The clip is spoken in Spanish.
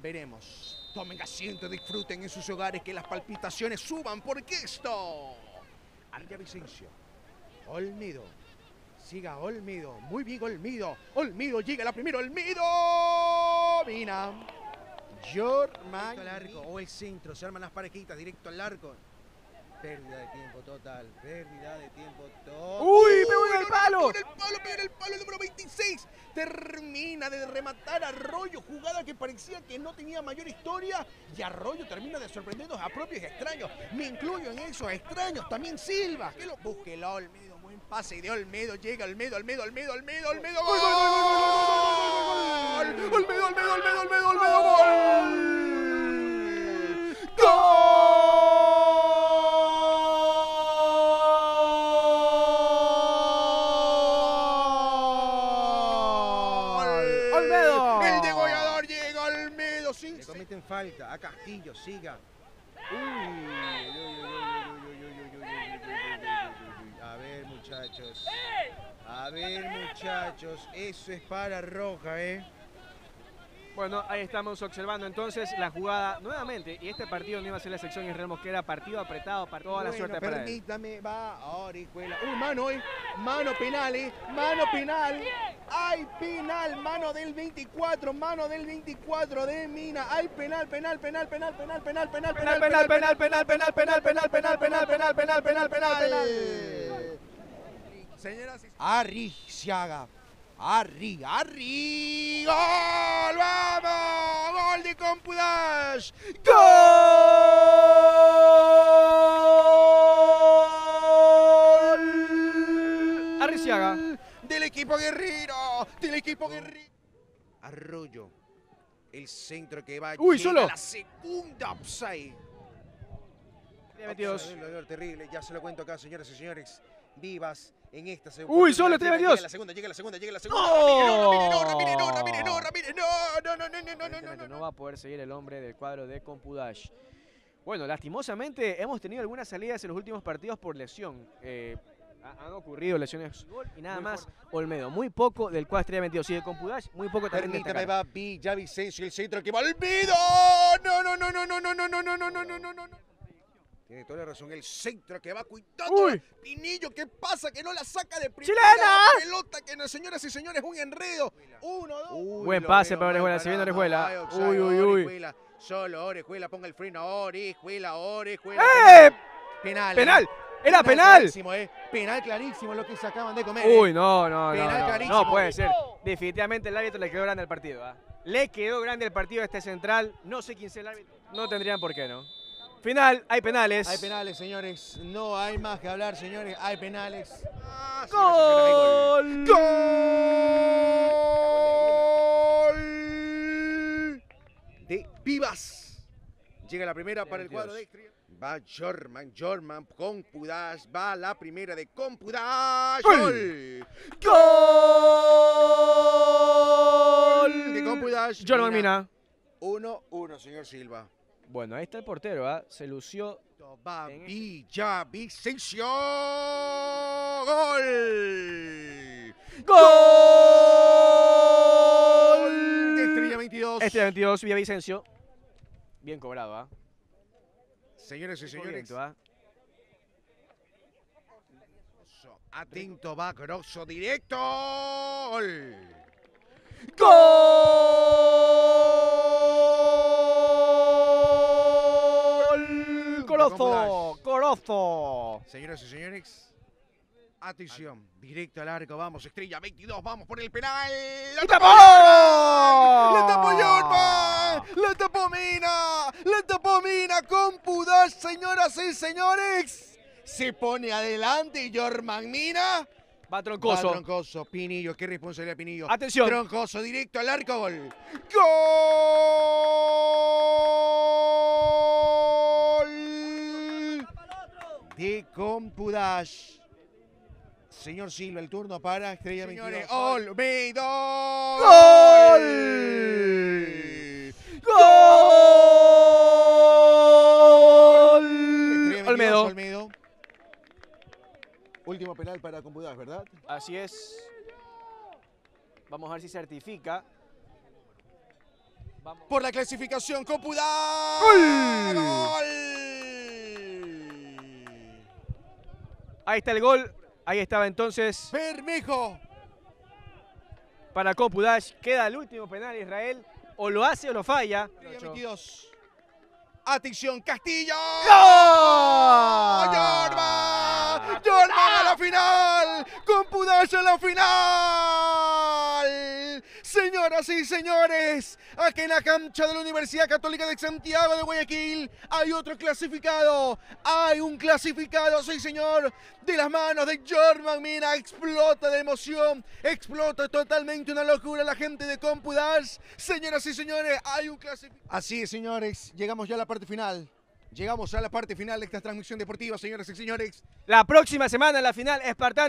Veremos. Tomen asiento, disfruten en sus hogares, que las palpitaciones suban, porque esto... Anja Vicencio. Olmido. Siga Olmido. Muy bien Olmido. Olmido llega la primera. Olmido. Mina. Jorman. Directo al arco o el centro, se arman las parejitas, directo al arco. Pérdida de tiempo total, pérdida de tiempo total. ¡Uy! ¡Pegó en el palo! Pegó en el palo, pegó en el palo, el número 26. Termina de rematar Arroyo, jugada que parecía que no tenía mayor historia. Y Arroyo termina de sorprendernos a propios extraños. Me incluyo en esos extraños, también Silva. Que lo búsquelo, Olmedo, buen pase de Olmedo. Llega Olmedo, Olmedo, Olmedo, Olmedo, Olmedo. ¡Gol! Olmedo, Olmedo, Olmedo, Olmedo, Olmedo, cometen falta a Castillo, siga. A ver, muchachos. A ver, muchachos. Eso es para Roja, ¿eh? Bueno, ahí estamos observando entonces la jugada nuevamente. Y este partido no iba a ser la sección Israel Mosquera, partido apretado para toda la Bueno, suerte para él. permítame, va Orihuela. Uy, mano, eh. Mano penal, eh. Mano penal. Hay penal, mano del 24, mano del 24 de Mina. Hay penal, penal, penal, penal, penal, penal, penal, Penal, penal, penal, penal, penal, penal, penal, penal, penal, penal, penal, penal, penal, penal. Señoras y Arriciaga. Arri, Arri. ¡Gol! ¡Vamos! ¡Gol de Compudash! ¡Gol! Arriciaga. Del equipo guerrero. Del equipo guerrero. Arroyo. El centro que va. Uy, solo. La segunda upside. Tiene 22. Upside, dolor terrible. Ya se lo cuento acá, señoras y señores. Vivas en esta segunda. Uy, solo tiene Llega 22. la segunda, llega la segunda, llega la segunda. ¡No! Ramírez, no, Ramírez, no, Ramírez, no, Ramírez, no, no, no, no, no, no, no, no, Aparentemente no, no va a poder seguir el hombre del cuadro de Compudash. Bueno, lastimosamente hemos tenido algunas salidas en los últimos partidos por lesión. Eh, ha- han ocurrido lesiones gol y nada Muy más Olmedo. Muy poco del cuadro estrella 22 y de Compudash, muy poco también Permítame, va Villavicencio, el centro que va. Olvido. No, no, no, no, no, no, no, no, no, no, no, no, no, no. Tiene toda la razón. El centro que va cuidando. Uy. Pinillo, ¿qué pasa? Que no la saca de primera ¡Chilena! la pelota, que no, señores y señores, un enredo. Uno, dos. Uy, Buen pase para Orejuela, se viene. Orejuela. Uy, uy, uy. Orejuela. Solo Orejuela, ponga el freno. Orejuela, Orejuela. ¡Eh! Penal. ¡Penal! ¿eh? ¡Era penal! Clarísimo, ¿eh? Penal clarísimo lo que se acaban de comer. Uy, ¿eh? no, no, no. Penal No, clarísimo. no puede ser. Definitivamente el árbitro le quedó grande el partido. ¿ah? Le quedó grande el partido a este central. No sé quién sea el árbitro. No tendrían por qué, ¿no? Final, hay penales. Hay penales, señores. No hay más que hablar, señores. Hay penales. Ah, gol. ¡Gol! Gol de Vivas. Llega la primera para el cuadro de. Va Jorman, Jorman con. Va la primera de Compudas. Gol. ¡Gol! De Compudas. Jorman Mina. 1-1, señor Silva. Bueno, ahí está el portero, ¿ah? Se lució. Este- Villavicencio. Gol. ¡Gol! De Estrella 22. Este 22, Villavicencio. Bien cobrado, ¿ah? Señores y señores. ¿ah? Atento, va grosso directo. Gol. ¡Gol! ¡Corozo! ¡Corozo! Señoras y señores, atención, directo al arco, vamos, estrella 22, vamos por el penal. ¡Y tapó! ¡La tapó Jorman! ¡La tapó Mina! ¡La tapó Mina con Pudash, señoras y señores! Se pone adelante Jorman Mina. Va Va Troncoso. Troncoso, Pinillo, qué responsabilidad Pinillo. Atención. Troncoso, directo al arco, gol. ¡Gol! De Compudash. Señor Silva, el turno para Estrella Señores, 22. Olmedo. ¡Gol! Estrella 22, ¡Gol! Olmedo. Olmedo. Último penal para Compudash, ¿verdad? Así es. Vamos a ver si certifica. Vamos. por la clasificación. Compudá. ¡Gol! ¡Gol! Ahí está el gol. Ahí estaba entonces Bermejo. para Compudash. Queda el último penal Israel. O lo hace o lo falla. 22. Atención, Castillo. ¡Gol! ¡Jorma! ¡Jorma a la final! ¡Con Pudash a la final! Señoras y señores, aquí en la cancha de la Universidad Católica de Santiago de Guayaquil hay otro clasificado. Hay un clasificado, sí señor, de las manos de Jorman Mina. Explota de emoción, explota totalmente una locura la gente de Compudash. Señoras y señores, hay un clasificado. Así es, señores, llegamos ya a la parte final. Llegamos a la parte final de esta transmisión deportiva, señoras y señores. La próxima semana la final Espartano.